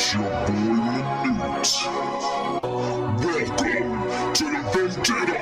It's your boy Minute. Welcome to the Vinted